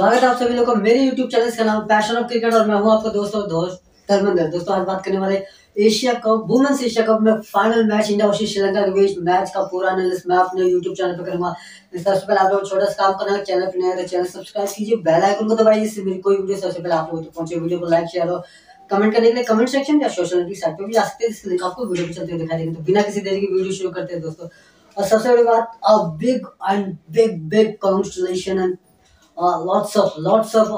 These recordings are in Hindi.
स्वागत है आप सभी लोगों का मेरे YouTube चैनल का नाम पैशन ऑफ़ क्रिकेट और मैं हूँ आपका दोस्त और दोस्त धर्मेंद्र। दोस्तों, आज बात करने वाले Asia cup women's Asia cup में final match India versus Sri Lanka के बीच मैच का पूरा एनालिसिस मैं अपने YouTube चैनल पे करूँगा। सबसे पहले आप लोग छोटा सा काम करना चैनल पे नया तो चैनल सब्सक्राइब कीजिए। बेल आइकन को दबाइए जिससे मेरी कोई वीडियो सबसे पहले आप लोगों तक पहुँचे। वीडियो को लाइक शेयर और कमेंट करने के लिए कमेंट सेक्शन या सोशल मीडिया साइट पर भी जा सकते हैं। जिसके लिंक आपको वीडियो पे चलते हुए दिखाई देंगे। तो बिना किसी देरी की वीडियो शुरू करते हैं दोस्तों। और सबसे बड़ी बात a big and big big congratulation and lots of lots of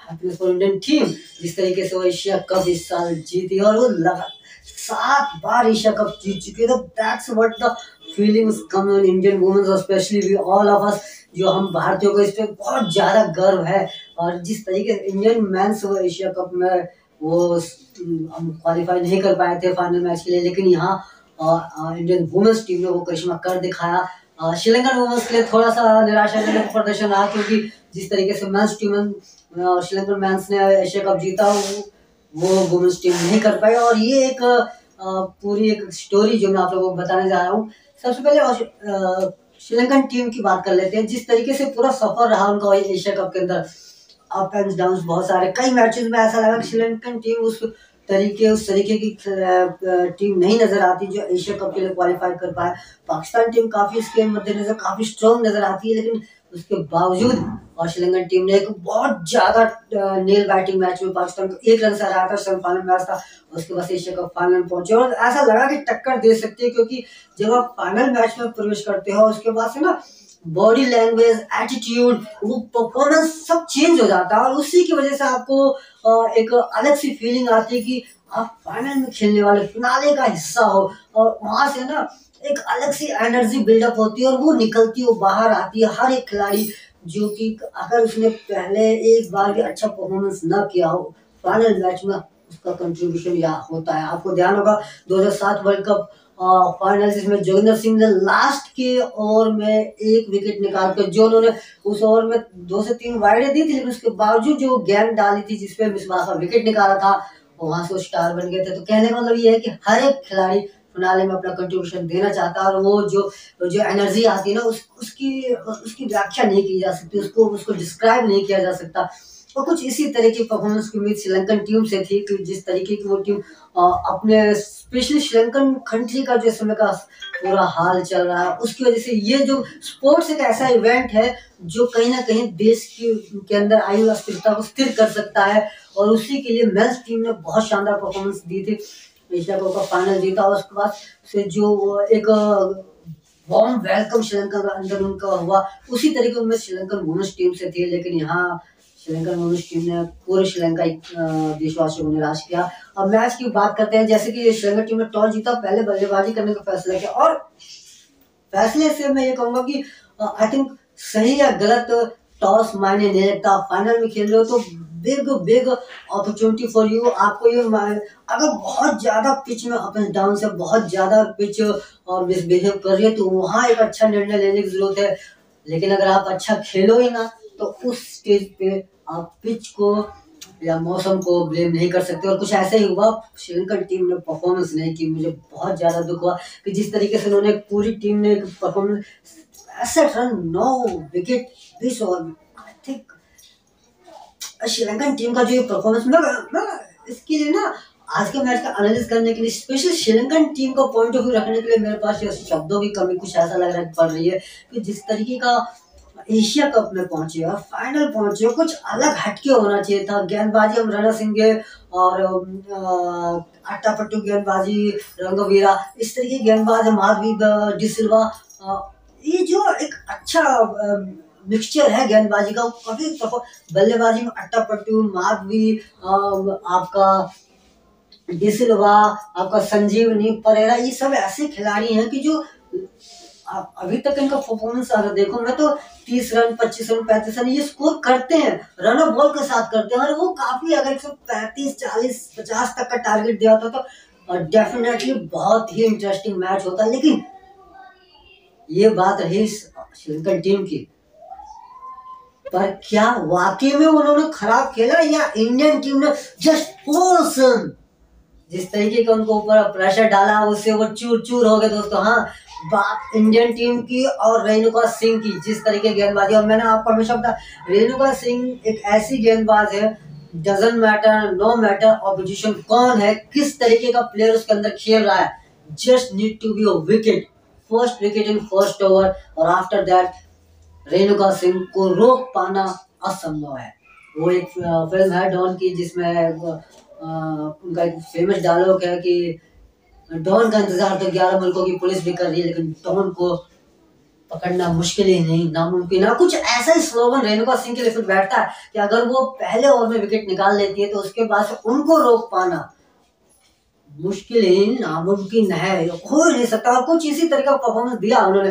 happiness for Indian team जिस तरीके से वो एशिया कप इस साल जीती और वो लगा सात बार एशिया कप जीत चुके तो that's what the feelings come on Indian women's specially we all of us जो हम भारतीयों को इस पर बहुत ज़्यादा गर्व है। और जिस तरीके से इंडियन मेंस वो एशिया कप में वो हम क्वालिफाई नहीं कर पाए थे फाइनल मैच के लिए, लेकिन यहाँ इंडियन वुमेन्स टीम ने वो करिश्मा कर दिखाया। श्रीलंकन वुमेन्स के लिए थोड़ा सा निराशाजनक प्रदर्शन रहा, क्योंकि जिस तरीके से मेंस टीम श्रीलंकन मेंस ने एशिया कप जीता, वो वुमेन्स टीम नहीं कर पाई और ये एक पूरी एक स्टोरी जो मैं आप लोगों को बताने जा रहा हूँ। सबसे पहले श्रीलंकन टीम की बात कर लेते हैं। जिस तरीके से पूरा सफ़र रहा उनका एशिया कप के अंदर अप एंड डाउन बहुत सारे। कई मैचेस में ऐसा लगा श्रीलंकन टीम उस तरीके, उस तरीके की टीम नहीं नज़र आती जो एशिया कप के लिए क्वालिफाई कर पाए। पाकिस्तान टीम काफ़ी इसके मद्देनजर काफ़ी स्ट्रॉन्ग नज़र आती है, लेकिन उसके बावजूद और श्रीलंकन टीम ने एक बहुत ज़्यादा नेल बैटिंग मैच में पाकिस्तान को एक रन से हराया था सेमीफाइनल मैच था, उसके बाद एशिया कप फाइनल में पहुँचे। और ऐसा लगा कि टक्कर दे सकती है, क्योंकि जब आप फाइनल मैच में प्रवेश करते हो, उसके बाद से ना बॉडी लैंग्वेज एटीट्यूड वो परफॉर्मेंस सब चेंज हो जाता है, और उसी की वजह से आपको एक अलग सी फीलिंग आती है कि आप फाइनल में खेलने वाले फिनाले का हिस्सा हो। और वहाँ से ना एक अलग सी एनर्जी बिल्डअप होती है और वो निकलती है बाहर आती है। हर एक खिलाड़ी जो कि अगर उसने पहले एक बार भी अच्छा परफॉर्मेंस ना किया हो फाइनल मैच में उसका कंट्रीब्यूशन या होता है। आपको ध्यान होगा 2007 वर्ल्ड कप फाइनल जिसमें जोगिंदर सिंह ने लास्ट के ओवर में एक विकेट निकाल कर जो उन्होंने उस ओवर में दो से तीन वाइडें दी थी, लेकिन उसके बावजूद जो गेंद डाली थी जिसपे मिसबाह का विकेट निकाला था, वहाँ से स्टार बन गए थे। तो कहने का मतलब ये है कि हर एक खिलाड़ी फिनाले में अपना कंट्रीब्यूशन देना चाहता है और वो जो जो एनर्जी आती है ना, उस, उसकी उसकी व्याख्या नहीं की जा सकती, उसको उसको डिस्क्राइब नहीं किया जा सकता। और कुछ इसी तरह की परफॉर्मेंस की उम्मीद श्रीलंकन टीम से थी कि जिस तरीके की वो टीम अपने स्पेशली श्रीलंकन कंट्री का जो समय का पूरा हाल चल रहा है, उसकी वजह से ये जो स्पोर्ट्स एक ऐसा इवेंट है जो कहीं ना कहीं देश की, के अंदर आयु अस्थिरता को स्थिर कर सकता है और उसी के लिए मेंस टीम ने बहुत शानदार परफॉर्मेंस दी थी, एशिया कप का फाइनल जीता और उसके बाद से जो एक वार्म वेलकम श्रीलंका का अंदर उनका हुआ, उसी तरीके में श्रीलंकन वुमेन्स टीम से थी, लेकिन यहाँ श्रीलंकन वुमेन्स टीम ने पूरे श्रीलंका देशवासियों को निराश किया। अब मैच की बात करते हैं, जैसे कि श्रीलंका टीम ने टॉस जीता, पहले बल्लेबाजी करने का फैसला किया। और फैसले से मैं ये कहूँगा कि आई थिंक सही या गलत टॉस मायने नहीं रखता। फाइनल में खेल रहे हो तो big big opportunity for you आपको ये अगर बहुत ज़्यादा पिच में अप एंड डाउन से बहुत ज़्यादा पिच और मिसबिहेव कर रही है तो वहाँ एक अच्छा निर्णय लेने की ज़रूरत है। लेकिन अगर आप अच्छा खेलो ही ना तो उस स्टेज पे आप पिच को या मौसम को ब्लेम नहीं कर सकते। और कुछ ऐसा ही हुआ, श्रीलंकन टीम ने परफॉर्मेंस नहीं की। मुझे बहुत ज़्यादा दुख हुआ कि जिस तरीके से उन्होंने पूरी टीम ने परफॉर्मेंस रन, नौ विकेट बीस over I think Sri Lankan team का जो परफॉर्मेंस मैं इसके लिए ना, आज के मैच का एनालिस करने के लिए स्पेशल श्रीलंकन टीम का पॉइंट ऑफ़ व्यू रखने के लिए मेरे पास शब्दों की कमी कुछ ऐसा लग रहा पड़ रही है कि जिस तरीके का एशिया कप में पहुँचे और फाइनल पहुँचे। कुछ अलग हटके होना चाहिए था। गेंदबाजी हम रणा सिंह और अट्टा पट्टू गेंदबाजी, रंगवीरा, इस तरीके गेंदबाज माधवी डिसिल्वा ये जो एक अच्छा मिक्सचर है गेंदबाजी का काफ़ी बल्लेबाजी में अट्टा पट्टू माधवी आपका डिसिल्वा आपका संजीवनी परेरा, ये सब ऐसे खिलाड़ी हैं कि जो अभी तक इनका परफॉर्मेंस अगर देखो, मैं तो तीस रन, पच्चीस रन, पैंतीस रन, ये स्कोर करते हैं रन ऑफ़ बॉल के साथ करते हैं, और वो काफ़ी अगर एक सौ पैंतीस, चालीस, पचास तक का टारगेट दिया होता तो डेफिनेटली बहुत ही इंटरेस्टिंग मैच होता। लेकिन, ये बात रही श्रीलंकन टीम की, पर क्या वाकई में उन्होंने खराब खेला या इंडियन टीम ने जस्ट फोर्स जिस तरीके का उनको ऊपर प्रेशर डाला, उससे वो चूर चूर हो गए दोस्तों हाँ बात इंडियन टीम की और रेणुका सिंह की, जिस तरीके गेंदबाजी। और मैंने आपको हमेशा बताया, रेणुका सिंह एक ऐसी गेंदबाज है doesn't matter no matter opposition कौन है, किस तरीके का प्लेयर उसके अंदर खेल रहा है just need to be wicket first wicket in first over और आफ्टर दैट रेणुका सिंह को रोक पाना असंभव है। वो एक फ़िल्म है डॉन की, जिसमें उनका एक फ़ेमस डायलॉग है कि डॉन का इंतज़ार तो ग्यारह मुल्कों की पुलिस भी कर रही है, लेकिन डॉन को पकड़ना मुश्किल ही नहीं। नामुमकिन ना कुछ ऐसा ही स्लोगन रेणुका सिंह के लिए फिर बैठता है कि अगर वो पहले ओवर में विकेट निकाल लेती है तो उसके बाद से उनको रोक पाना मुश्किल ही, नामुमकिन है। हो नहीं सकता, कुछ इसी तरह का परफॉर्मेंस दिया उन्होंने।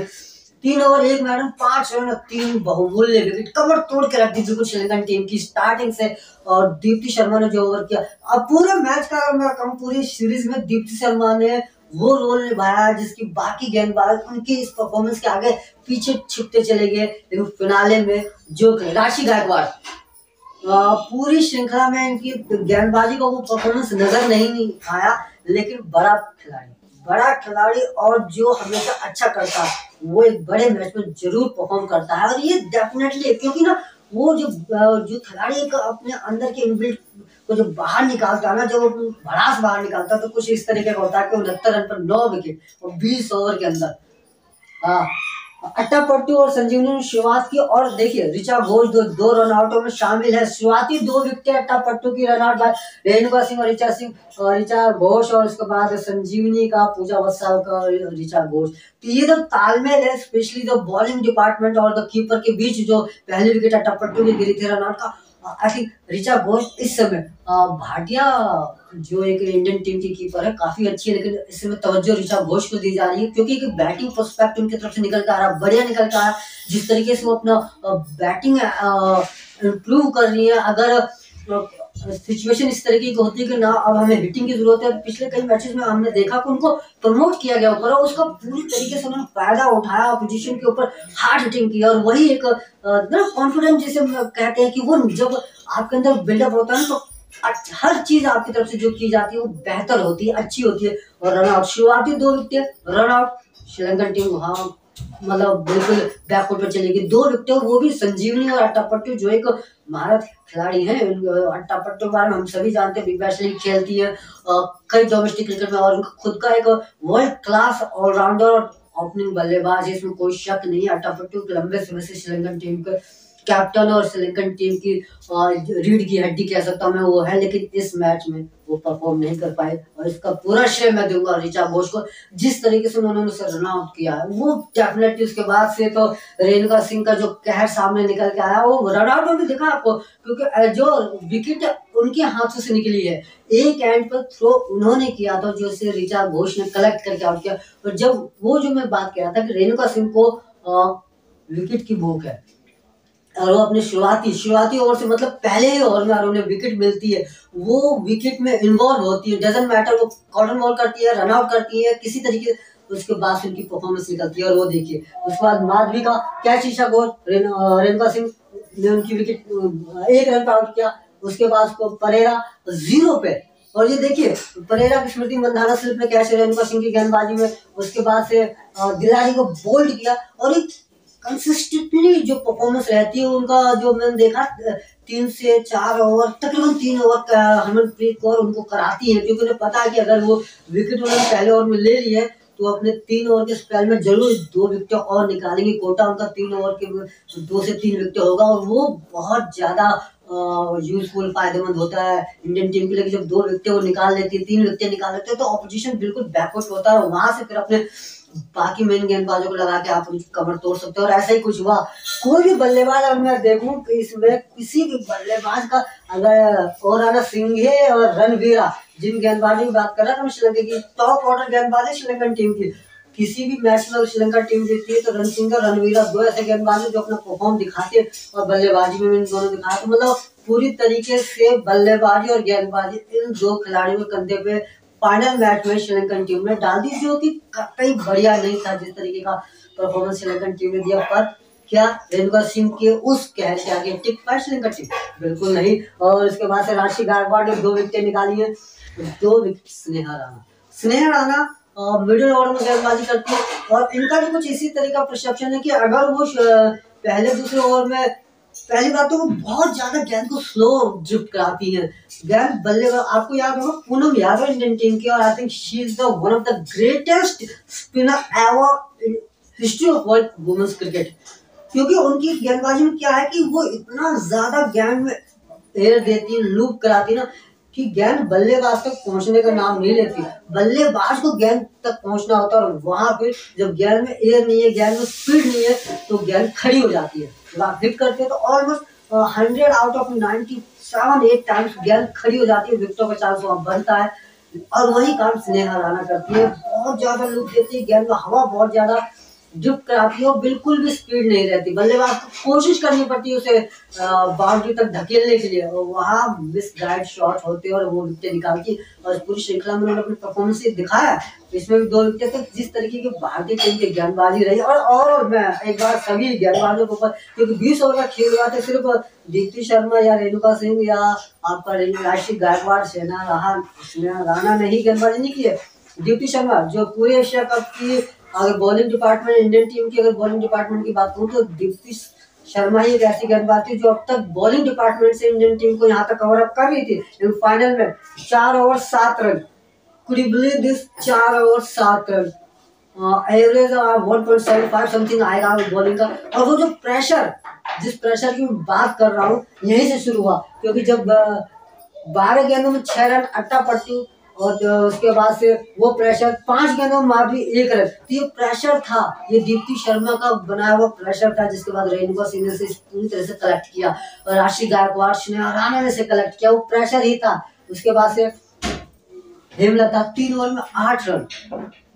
तीन ओवर एक, मैडम, पाँच रन तीन बहुमूल्य विकेट कमर तोड़ के रख दी बिल्कुल श्रीलंकन टीम की स्टार्टिंग से। और दीप्ति शर्मा ने जो ओवर किया, अब पूरे मैच का अगर मैं कहूँ, पूरी सीरीज़ में दीप्ति शर्मा ने वो रोल निभाया जिसकी बाकी गेंदबाज उनके इस परफॉर्मेंस के आगे पीछे छिपते चले गए। लेकिन फिनाले में जो राशि गायकवाड़ पूरी श्रृंखला में इनकी गेंदबाजी का वो परफॉर्मेंस नज़र नहीं आया, लेकिन बड़ा खिलाड़ी बड़ा खिलाड़ी और जो हमेशा अच्छा करता है वो एक बड़े मैच में ज़रूर परफॉर्म करता है। और ये डेफिनेटली क्योंकि ना, वो जो जो खिलाड़ी का अपने अंदर के इनबिल्ट को जो बाहर निकालता है ना, जब वो भड़ास बाहर निकालता है तो कुछ इस तरीके का होता है कि उनहत्तर रन पर नौ विकेट और बीस ओवर के अंदर। हाँ। अट्टा पट्टू और संजीवनी ने शुरुआत की और देखिए, ऋचा घोष दो दो रन आउटों में शामिल है। शुरुआती दो विकेट अट्टापट्टू की रनआउट बाद रेणुका सिंह और ऋचा सिंह और रिचा घोष और उसके बाद संजीवनी का पूजा वत्सा का ऋचा घोष। तो ये जो तालमेल है, स्पेशली जो बॉलिंग डिपार्टमेंट और द कीपर के बीच जो पहली विकेट अट्टापट्टू की गिरी थी रनआउट का। आई थिंक रिचा घोष इस समय भाटिया जो एक इंडियन टीम की कीपर है, काफ़ी अच्छी है, लेकिन इस समय तवज्जो रिचा घोष को दी जा रही है, क्योंकि एक बैटिंग प्रोस्पेक्ट उनकी तरफ़ से निकल कर आ रहा है, बढ़िया निकल कर आ रहा है, जिस तरीके से वो अपना बैटिंग इम्प्रूव कर रही है, अगर सिचुएशन इस तरीके की होती है कि ना अब हमें हिटिंग की ज़रूरत है। पिछले कई मैचेस में हमने देखा कि उनको प्रमोट किया गया ऊपर और उसका पूरी तरीके से उन्होंने फ़ायदा उठाया अपोजिशन के ऊपर हार्ड हिटिंग किया और वही एक कॉन्फिडेंस जिसे कहते हैं कि वो जब आपके अंदर बिल्डअप होता है तो हर चीज़ आपकी तरफ़ से जो की जाती है वो बेहतर होती है, अच्छी होती है। और रन आउट शुरुआती दो wicket run out Sri Lankan team वहाँ मतलब बिल्कुल बैकवर्ड पर चलेगी। दो विकेट, वो भी संजीवनी और अट्टापट्टू जो एक भारत खिलाड़ी है अट्टापट्टू बारे में हम सभी जानते हैं, बिग बैश लीग खेलती है। कई डोमेस्टिक क्रिकेट में और उनका खुद का एक वर्ल्ड क्लास ऑलराउंडर ओपनिंग बल्लेबाज है, इसमें कोई शक नहीं है। अट्टापट्टू लंबे समय से श्रीलंकन टीम के कैप्टन और श्रीलंकन टीम की रीढ़ की हड्डी कह सकता हूँ मैं, वो है, लेकिन इस मैच में वो परफॉर्म नहीं कर पाए। और इसका पूरा श्रेय मैं दूँगा रिचा बोस को। जिस तरीके से उन्होंने उसे रन आउट किया है, वो डेफिनेटली उसके बाद से तो रेणुका सिंह का जो कहर सामने निकल के आया, वो रन आउट में भी दिखा आपको, क्योंकि जो विकेट उनके हाथों से निकली है, एक एंड पर थ्रो उन्होंने किया था, जो रिचा घोष ने कलेक्ट करके आउट किया। और जब वो जो मैं बात रहा था कि रेणुका सिंह को विकेट की भूख है और वो अपने शुरुआती शुरुआती ओवर से मतलब पहले ही ओवर में और उन्हें विकेट मिलती है, वो विकेट में इन्वॉल्व होती है। डजेंट मैटर वो कॉटन बॉल करती है रन आउट करती है, किसी तरीके उसके बाद उनकी परफॉर्मेंस निकलती है और वो देखिए। उसके बाद माधवी का कैच ईशा गोल? रेणुका सिंह ने उनकी विकेट एक रन पर आउट किया। उसके बाद उसको परेरा ज़ीरो पे। और ये देखिए, परेरा की स्मृति मंदाना स्लिप में कैच रेणुका सिंह की गेंदबाजी में। उसके बाद से दिलारी को बोल्ड किया और एक कंसिस्टेंटली जो परफॉर्मेंस रहती है, उनका जो मैंने देखा, तीन से चार ओवर तकरीबन तीन ओवर हरमनप्रीत कौर उनको कराती है, क्योंकि उन्हें पता है कि अगर वो विकेट उन्होंने पहले ओवर में ले लिए तो अपने तीन ओवर के स्पेल में ज़रूर दो विकेट और निकालेंगे। कोटा उनका तीन ओवर के, दो से तीन विकेट होगा, और वो बहुत ज़्यादा यूजफुल फ़ायदेमंद होता है। इंडियन टीम के लिए जब दो विकेट वो निकाल लेती है, तीन विकेट निकाल लेते हैं तो ऑपोजिशन बिल्कुल बैकवर्ड होता है वहाँ से फिर अपने बाकी मेन गेंदबाजों को लगा के आप उनकी कमर तोड़ सकते हो और ऐसा ही कुछ हुआ। कोई भी बल्लेबाज अगर मैं देखूँ, इसमें किसी भी बल्लेबाज का अगर और आना सिंघे और रणवीरा, जिन गेंदबाजी की बात कर रहा था श्रीलंका की टॉप ऑर्डर गेंदबाज है श्रीलंकन टीम की। किसी भी मैच में श्रीलंका टीम जीतती है तो रण सिंह और रणवीरा दो ऐसे गेंदबाज है जो अपना परफॉर्म दिखाते हैं और बल्लेबाजी में इन दोनों दिखाते। मतलब पूरी तरीके से बल्लेबाजी और गेंदबाजी इन दो खिलाड़ियों के कंधे पे फाइनल मैच में श्रीलंकन टीम ने डाल दी, जो कि कहीं बढ़िया नहीं था जिस तरीके का परफॉर्मेंस श्रीलंकन टीम ने दिया, पर क्या रेणुका सिंह के उस कहर के आगे टिक पाए श्रीलंका टीम बिल्कुल नहीं। और उसके बाद से राशि गायकवाड़ ने दो विकेट निकाली है। दो wicket Sneh Rana. Sneh Rana middle over में गेंदबाजी करती है, और इनका भी कुछ इसी तरह का परसेप्शन है कि अगर वो पहले दूसरे ओवर में पहली बात तो वो बहुत ज़्यादा गेंद को स्लो ड्रिफ्ट कराती है। गेंद बल्ले आपको याद होगा, पूनम यादव इंडियन टीम की, और I think she is the one of the greatest spinner ever in history of world women's cricket क्योंकि उनकी गेंदबाजी में क्या है कि वो इतना ज़्यादा गेंद में एयर देती है लूप कराती है ना। कि गेंद बल्लेबाज तक पहुँचने का नाम नहीं लेती। बल्लेबाज को गेंद तक पहुँचना होता है और वहाँ पे जब गेंद में एयर नहीं है गेंद में स्पीड नहीं है तो गेंद खड़ी हो जाती है। जब आप हिट करते हैं तो almost hundred out of ninety seven eight times गेंद खड़ी हो जाती है। विकेटों का चांस वहाँ बनता है। और वही काम स्नेहा राना करती है। बहुत ज़्यादा लुक देती है। गेंद में हवा बहुत ज़्यादा ड्रिप कराती है, बिल्कुल भी स्पीड नहीं रहती। बल्लेबाज को कोशिश करनी पड़ती है उसे बाउंड्री तक धकेलने के लिए। और वहाँ मिस गाइड शॉट होते और वो विकेट निकालती और पूरी श्रृंखला में उन्होंने अपनी परफॉर्मेंस दिखाया। इसमें भी दो विकेट थे। जिस तरीके की भारतीय टीम की गेंदबाजी रही। और और मैं एक बार सभी गेंदबाजों के ऊपर, क्योंकि बीस ओवर का खेल हुआ था, सिर्फ़ दीप्ति शर्मा या रेणुका सिंह या आपका राष्ट्रीय गायकवाड़, सेना रहा राणा ने ही गेंदबाजी नहीं की है। दीप्ति शर्मा, जो पूरे एशिया कप की अगर बॉलिंग डिपार्टमेंट इंडियन टीम की अगर बॉलिंग डिपार्टमेंट की बात करूँ तो दीप्ति शर्मा ही एक ऐसी गेंदबाज जो अब तक बॉलिंग डिपार्टमेंट से इंडियन टीम को यहाँ तक कवर अप कर रही थी। लेकिन फाइनल में चार ओवर सात रन। कुड दिस चार ओवर सात run. Average one point seven five something आएगा बॉलिंग का। और वो जो प्रेशर जिस प्रेशर की मैं बात कर रहा हूँ, यहीं से शुरू हुआ। क्योंकि जब बारह गेंदों में छह रन अट्टा पड़ती और उसके बाद से वो प्रेशर पाँच गेंदों में मार दी एक रन। तो ये प्रेशर था, ये दीप्ति शर्मा का बनाया हुआ प्रेशर था, जिसके बाद रेणुका सिंह ने पूरी तरह से कलेक्ट किया और राशि गायकवाड़ ने और ने से कलेक्ट किया। वो प्रेशर ही था। उसके बाद से हेमलता तीन ओवर में आठ रन।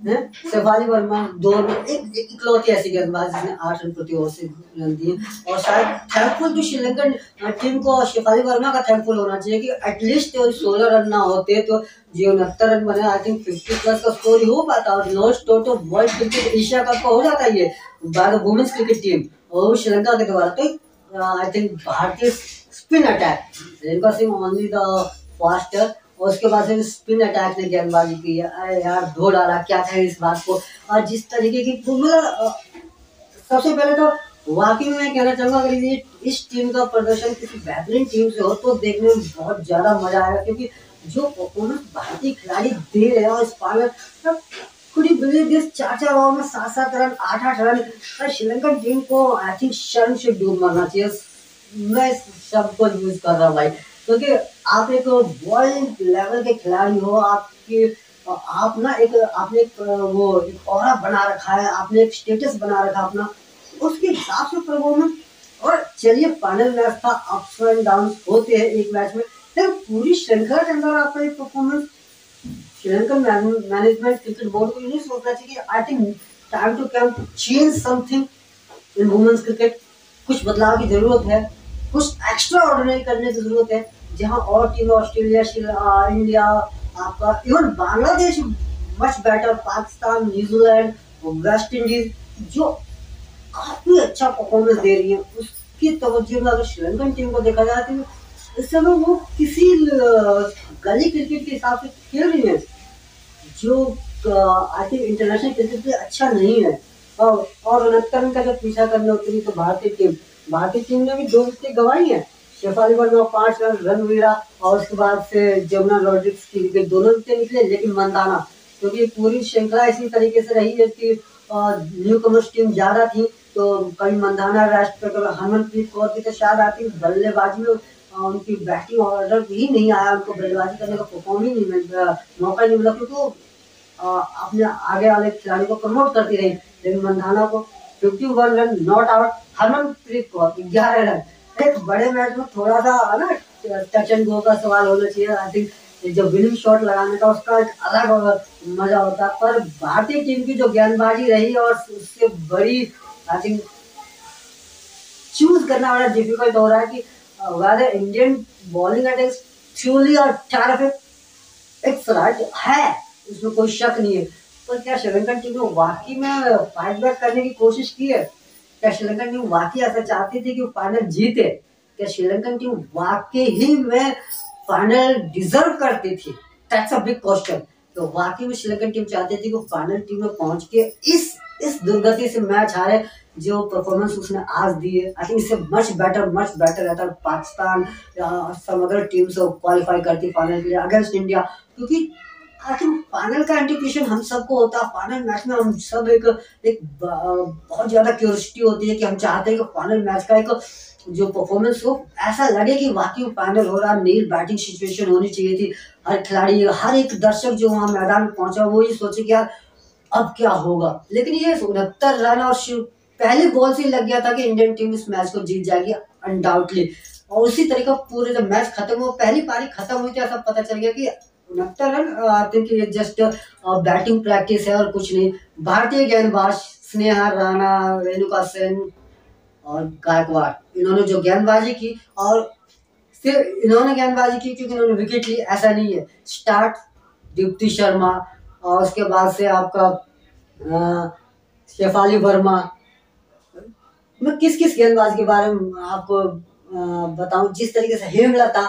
शेफाली वर्मा दो में एक इकलौती ऐसी गेंदबाज जिसने आठ रन प्रति ओवर से रन दिए। और शायद थैंकफुल भी श्रीलंकन टीम को शेफाली वर्मा का थैंकफुल होना चाहिए कि एटलीस्ट सोलह रन ना होते तो जो उनहत्तर रन बने आई थिंक फिफ्टी प्लस का स्कोर ही हो पाता और not total world cricket Asia cup का हो जाता है ये by the women's cricket team और श्रीलंका के द्वारा। तो आई थिंक भारतीय spin attack Renuka Singh only the faster और उसके बाद से स्पिन अटैक ने गेंदबाजी की अरे यार धो डाला क्या था इस बात को? और जिस तरीके की सबसे पहले तो वाकई में मैं कहना चाहूँगा, अगर ये इस टीम का प्रदर्शन किसी बेहतरीन टीम से हो तो देखने में बहुत ज़्यादा मज़ा आएगा, क्योंकि जो परफॉर्मेंस भारतीय खिलाड़ी दे रहे हैं और इस पार कुछ बिलीव दिस चार चार ओवर में सात सात रन आठ आठ रन श्रीलंकन टीम को आई थिंक शर्म से डूब मारना चाहिए। मैं शब्द को यूज़ कर रहा हूँ भाई। क्योंकि आप एक वर्ल्ड लेवल के खिलाड़ी हो, आपके, आप ना एक, आपने एक, वो एक और बना रखा है, आपने एक स्टेटस बना रखा अपना, उसके हिसाब से परफॉर्मेंस और चलिए फाइनल मैच था अप्स एंड डाउन होते हैं एक मैच में। लेकिन पूरी श्रृंखला के अंदर आपका एक performance Sri Lankan management cricket board को ये नहीं सोचना चाहिए I think time to come change something in women's cricket कुछ बदलाव की ज़रूरत है। कुछ एक्स्ट्रा ऑर्डिनरी करने की ज़रूरत है, जहाँ और टीम ऑस्ट्रेलिया इंडिया, आपका even Bangladesh much better Pakistan, New Zealand, West Indies, जो काफ़ी अच्छा परफॉर्मेंस दे रही है, उसकी तवज्जो में अगर श्रीलंकन टीम को देखा जाए तो इस समय वो किसी गली क्रिकेट के हिसाब से खेल रही है, जो आई थिंक इंटरनेशनल क्रिकेट अच्छा नहीं है। और और का जब पीछा करने उतरी तो भारतीय टीम भारतीय टीम ने भी दो विकेट गंवाई है। शेफाली वर्मा पाँच रन रणवीरा और उसके बाद से जमुना लॉजिक्स की विकेट दोनों विकेट निकले, लेकिन मंदाना, क्योंकि पूरी श्रृंखला इसी तरीके से रही है कि न्यू कमर्स टीम ज़्यादा थी तो कभी मंदाना रेस्ट पर हरमनप्रीत कौर की तो शायद आती, बल्लेबाजी में उनकी बैटिंग ऑर्डर भी नहीं आया, उनको बल्लेबाजी करने का परफॉर्म ही नहीं मिल मौका नहीं मिला, क्योंकि अपने आगे वाले खिलाड़ी को प्रमोट करती रही, लेकिन मंदाना को fifty one run not out Harmanpreet Kaur ग्यारह रन एक बड़े मैच में थोड़ा सा ना टच एंड गो का सवाल होना चाहिए। आई थिंक जो विनिंग शॉट लगाने का उसका एक अलग मज़ा होता। है पर भारतीय टीम की जो गेंदबाजी रही और उससे बड़ी आई थिंक चूज़ करना बड़ा डिफ़िकल्ट हो रहा है कि whether Indian bowling attack truly और टेरिफिक इट्स राइट है, उसमें कोई शक नहीं है। पर क्या श्रीलंकन टीम ने वाकई में फाइट बैक करने की कोशिश की है? क्या श्रीलंकन टीम वाकई ऐसा चाहती थी कि फाइनल जीते? क्या श्रीलंकन टीम वाकई ही में फाइनल डिजर्व करती थी? दैट्स अ बिग क्वेश्चन तो वाकई में श्रीलंकन टीम चाहती थी कि फाइनल टीम में पहुँच के इस इस दुर्गति से मैच हारे, जो परफॉर्मेंस उसने आज दी है। आई थिंक इससे मच बेटर मच बेटर रहता पाकिस्तान, या सम अदर टीम से क्वालिफाई करती फाइनल के लिए अगेंस्ट इंडिया क्योंकि आखिर फाइनल का एंटिपेशन हम सबको होता है फाइनल मैच में हम सब एक एक बहुत ज़्यादा क्यूरियोसिटी होती है कि हम चाहते हैं कि फाइनल मैच का एक जो परफॉर्मेंस हो, ऐसा लगे कि वाकई फाइनल हो रहा, नील बैटिंग सिचुएशन होनी चाहिए थी। हर खिलाड़ी, हर एक दर्शक जो वहाँ मैदान में पहुँचा, वो ये सोचे कि यार, अब क्या होगा? लेकिन ये उनहत्तर रन और पहले बॉल से लग गया था कि इंडियन टीम इस मैच को जीत जाएगी अनडाउटली और उसी तरीका पूरे जब मैच खत्म हुआ, पहली पारी खत्म हुई थी ऐसा पता चल गया कि उनहत्तर रन आई थिंक ये जस्ट बैटिंग प्रैक्टिस है और कुछ नहीं। भारतीय गेंदबाज स्नेहा राणा, रेणुका सेन और गायकवाड़, इन्होंने जो गेंदबाजी की और सिर्फ़ इन्होंने गेंदबाजी की क्योंकि इन्होंने विकेट ली, ऐसा नहीं है। स्टार्ट दीप्ति शर्मा और उसके बाद से आपका शेफाली वर्मा। मैं किस किस गेंदबाज के बारे में आपको बताऊँ? जिस तरीके से हेमलता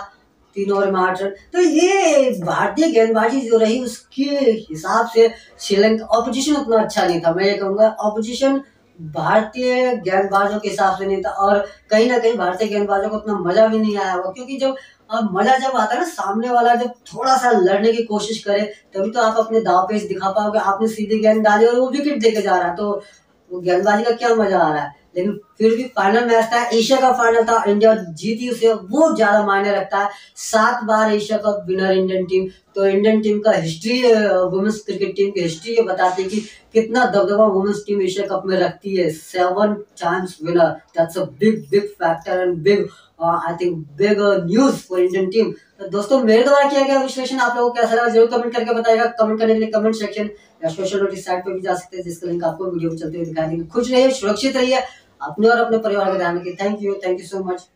तीन ओवर में आठ रन तो ये भारतीय गेंदबाजी जो रही, उसके हिसाब से श्रीलंका ऑपोजिशन उतना अच्छा नहीं था। मैं ये कहूँगा ऑपोजिशन भारतीय गेंदबाजों के हिसाब से नहीं था और कहीं ना कहीं भारतीय गेंदबाजों को उतना मज़ा भी नहीं आया होगा। क्योंकि जब, अब मज़ा जब आता है ना, सामने वाला जब थोड़ा सा लड़ने की कोशिश करे, तभी तो आप अपने दाव पेच दिखा पाओगे, आपने सीधी गेंद डाली और वो विकेट देके जा रहा है। तो गेंदबाजी का क्या मज़ा आ रहा है? लेकिन फिर भी फाइनल मैच था एशिया का फाइनल था इंडिया जीती उसे, वो ज़्यादा मायने रखता है। सात बार Asia cup winner Indian team तो इंडियन टीम का हिस्ट्री वुमेन्स क्रिकेट टीम की हिस्ट्री ये बताती है कि कितना दबदबा वुमेन्स टीम एशिया कप में रखती है। Seven times winner that's a big big factor and big I think big news for Indian team तो दोस्तों, मेरे द्वारा किया गया विश्लेषण आप लोगों को कैसा लगा, ज़रूर कमेंट करके बताएगा कमेंट करने के लिए कमेंट सेक्शन या सोशल नोटिस साइट पर भी जा सकते हैं, जिसका लिंक आपको वीडियो में चलते हुए दिखा देंगे। खुश रहिए, सुरक्षित रहिए अपने और अपने परिवार का ध्यान रखिए। Thank you thank you so much